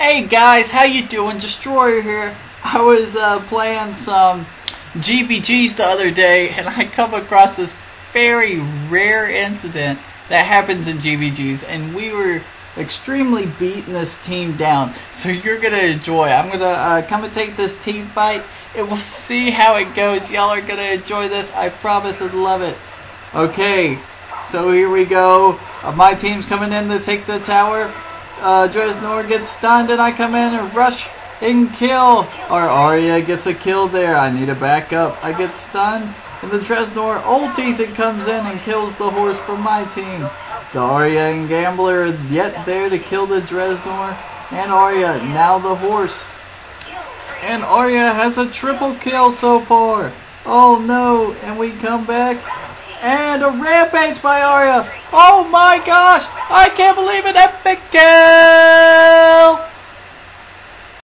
Hey guys, how you doing? Destroyer here. I was uh, playing some GVGs the other day, and I come across this very rare incident that happens in GVGs, and we were extremely beating this team down. So you're gonna enjoy. I'm gonna uh, come and take this team fight, and we'll see how it goes. Y'all are gonna enjoy this. I promise and love it. Okay, so here we go. Uh, my team's coming in to take the tower. Uh, Dresnor gets stunned, and I come in and rush and kill. Our Arya gets a kill there. I need a backup. I get stunned, and the Dresnor ulties and comes in and kills the horse from my team. The Arya and Gambler are yet there to kill the Dresnor and Arya. Now the horse. And Arya has a triple kill so far. Oh no, and we come back. And a rampage by Arya. Oh my gosh, I can't believe it. Epic!